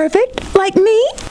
perfect like me?